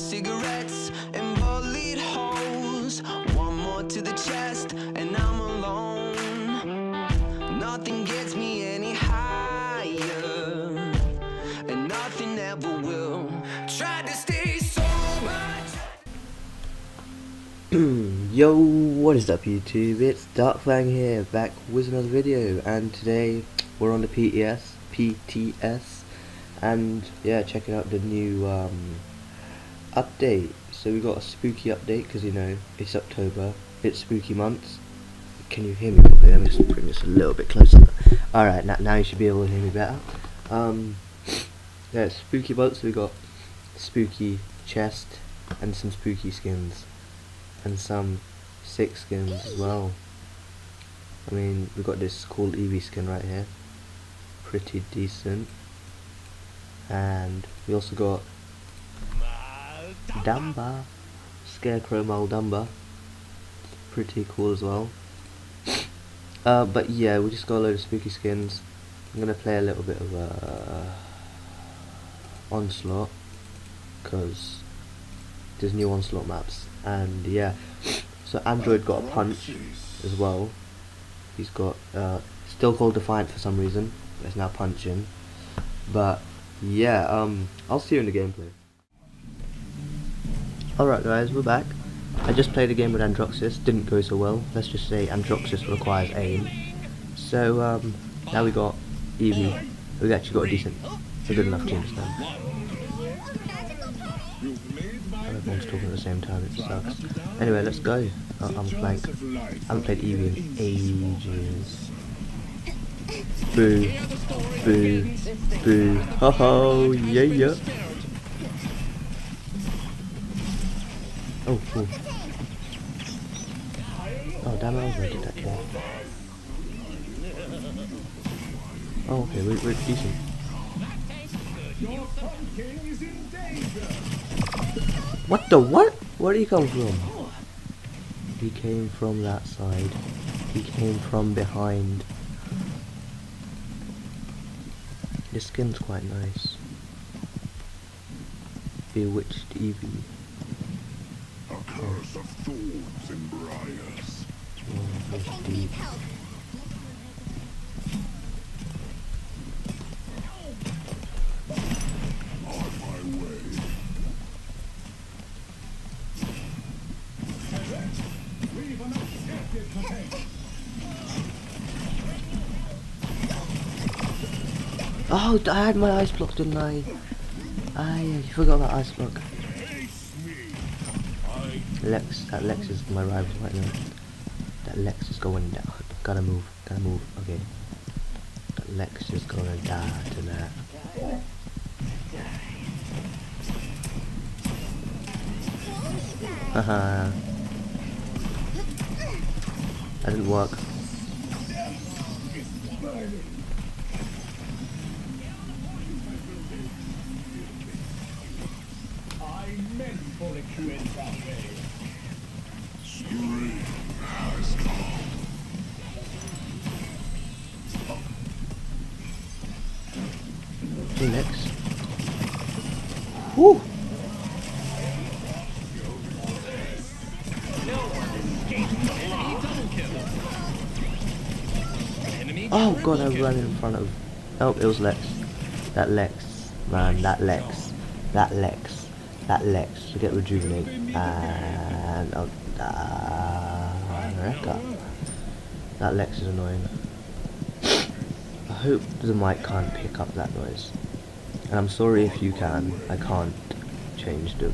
cigarettes and bullet holes. One more to the chest, and I'm alone. Nothing gets me any higher, and nothing ever will. Try to stay sober. Yo, what is up YouTube? It's Darkfang here, back with another video, and today we're on the PTS, PTS, and yeah, checking out the new um, update. So we got a spooky update because you know it's October, it's spooky months. Can you hear me? properly? Let me just bring this a little bit closer. All right, now, now you should be able to hear me better. Um, yeah, spooky months. So we got spooky chest and some spooky skins and some sick skins as well. I mean, we got this cool Evie skin right here, pretty decent, and we also got Dumba, Scarecrow Mal'Damba, pretty cool as well. Uh, but yeah, we just got a load of spooky skins. I'm gonna play a little bit of uh, Onslaught, because there's new Onslaught maps, and yeah, so Android got a punch as well. He's got uh, still called Defiant for some reason. It's now punching. But yeah, um, I'll see you in the gameplay. Alright guys, we're back. I just played a game with Androxus, didn't go so well. Let's just say Androxus requires aim. So um, now we got Evie. We've actually got a decent, a good enough team stand. Everyone's talking at the same time, it sucks. Anyway, let's go. Uh, I'm flank. I haven't played Evie in ages. Boo. Boo. Boo. Ho ho, yeah yeah. Oh, cool. Oh, damn it, I was ready to kill. Oh, okay, we're, we're decent. What the what? Where did he come from? He came from that side. He came from behind. This skin's quite nice. Bewitched Evie. Curse of thorns and briars. Way. Oh, I had my ice block, didn't I? You forgot about ice block. Lex, that Lex is my rival right now. That Lex is going down. Gotta move, gotta move. Okay. That Lex is gonna die tonight. Haha. that didn't work. Has come. Hey, Whew. Oh god, I ran in front of. Oh, it was Lex. That Lex, man, that Lex, that Lex, that Lex. To get rejuvenate and oh, uh, that Lex is annoying. I hope the mic can't pick up that noise. And I'm sorry if you can. I can't change the.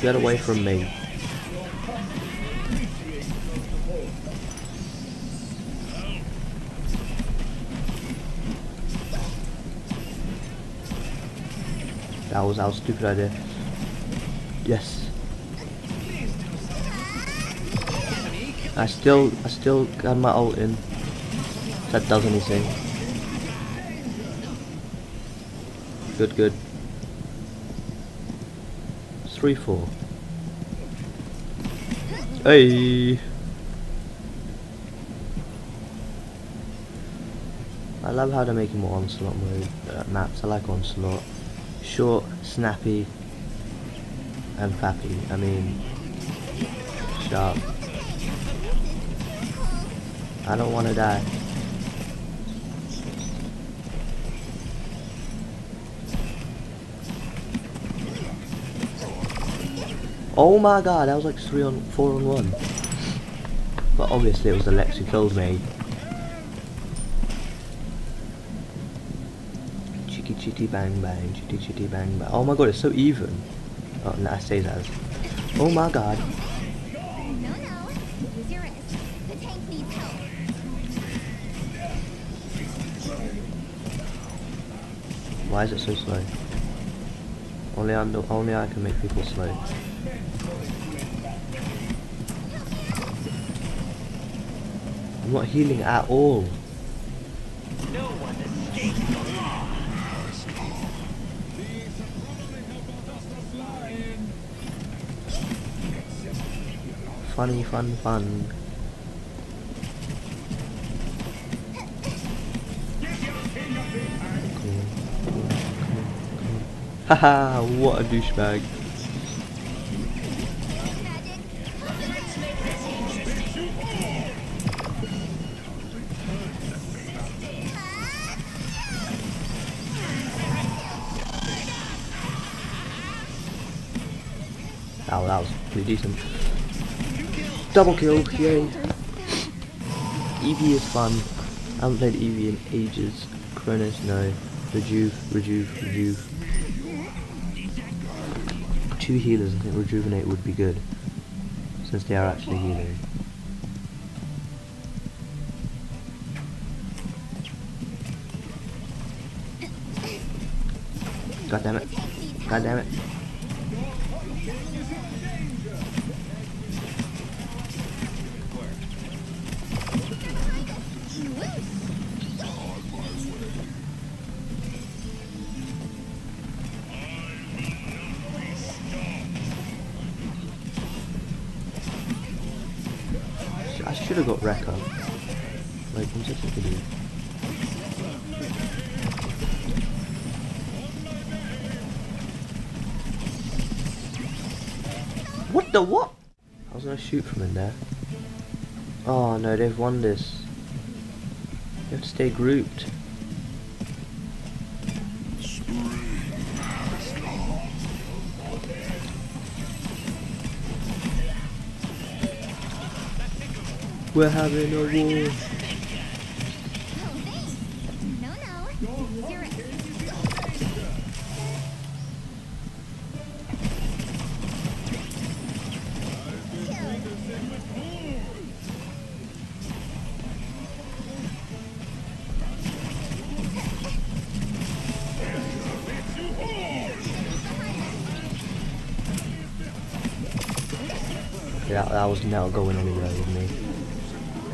Get away from me. That was our stupid idea. Yes. I still, I still got my ult in. That does anything. Good, good. Three, four. Hey. I love how they're making more onslaught mode uh, maps. I like onslaught. Short, snappy, and fappy. I mean, sharp. I don't want to die. Oh my god, that was like three on four on one. But obviously it was the Lex who killed me. Chitty bang bang, chitty chitty bang bang. Oh my god, it's so even. Oh, nah, stays as. Oh my god. No, no. Why is it so slow? Only I only I can make people slow. I'm not healing at all. Funny, fun, fun. Haha, what a douchebag. Oh, that was pretty decent. Double kill, yay. Evie is fun. I haven't played Evie in ages. Cronus, no. Rejuve, Rejuve, Rejuve. Two healers, I think Rejuvenate would be good. Since they are actually healing. God damn it. God damn it. I should have got Wrecker. Like, I'm such an idiot. What the what? I was gonna shoot from in there. Oh no, they've won this. You have to stay grouped. We're having a war. That, that was not going anywhere with me.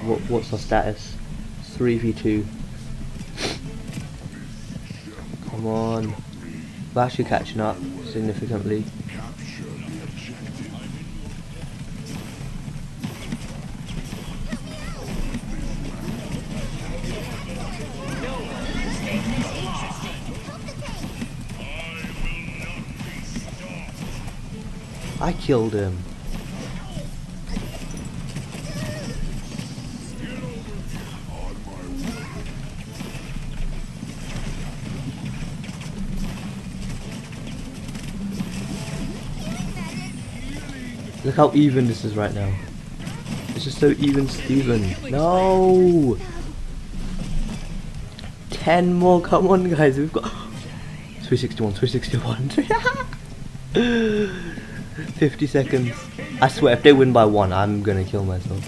What, what's our status? 3v2. Come on. We're actually catching up significantly. I killed him. Look how even this is right now. It's just so even Steven. No! 10 more, come on guys, we've got 361, 361. 50 seconds. I swear, if they win by one, I'm gonna kill myself.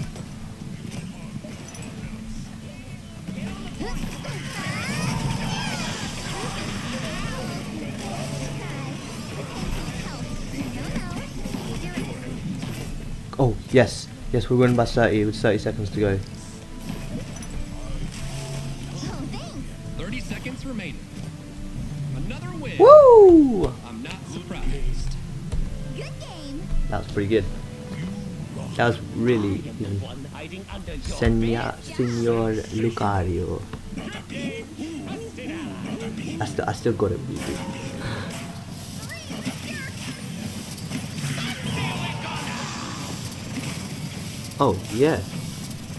Oh, yes. Yes, we're winning by 30 with 30 seconds to go. 30 seconds remaining. Another win. Woo! I'm not surprised. Good game. That was pretty good. That was really easy. Senor, Senor Lucario. I still I still got it. Oh yeah.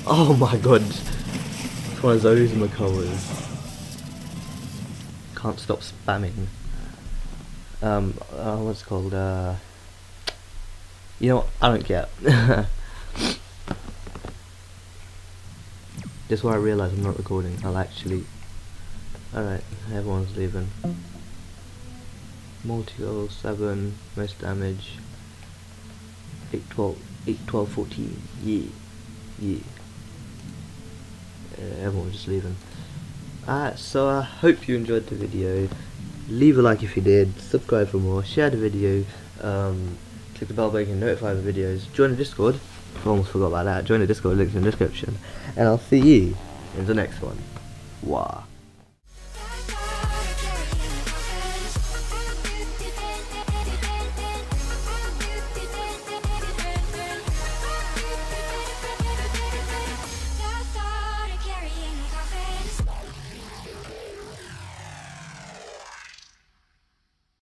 Oh my god. It's one of those McCullers. Can't stop spamming. Um, uh, what's called? Uh, you know, what? I don't care. Just why I realise I'm not recording. I'll actually. Alright, everyone's leaving. Multi goal, 7, most damage. 8, 12, 8, 12, 14. Yeah. Yeah. Uh, everyone's just leaving. Alright, so I hope you enjoyed the video. Leave a like if you did, subscribe for more, share the video, um, click the bell button, to notify the videos, join the Discord. I almost forgot about that. Join the Discord, links in the description. And I'll see you in the next one. Wah.